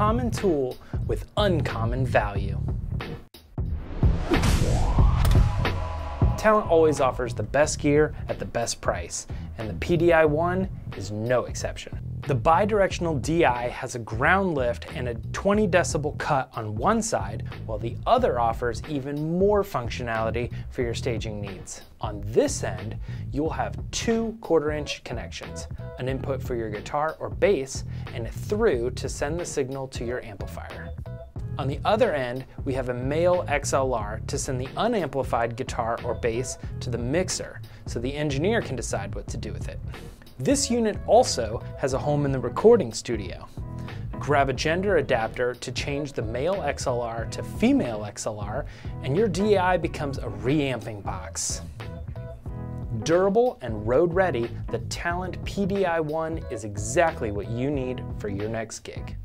common tool with uncommon value. Talent always offers the best gear at the best price, and the PDI 1 is no exception. The bidirectional DI has a ground lift and a 20 decibel cut on one side, while the other offers even more functionality for your staging needs. On this end, you will have two quarter inch connections, an input for your guitar or bass, and a through to send the signal to your amplifier. On the other end, we have a male XLR to send the unamplified guitar or bass to the mixer so the engineer can decide what to do with it. This unit also has a home in the recording studio. Grab a gender adapter to change the male XLR to female XLR and your DI becomes a reamping box. Durable and road ready, the Talent PDI-1 is exactly what you need for your next gig.